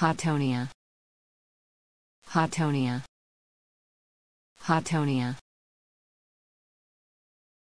Hotonia. Hotonia. Hotonia.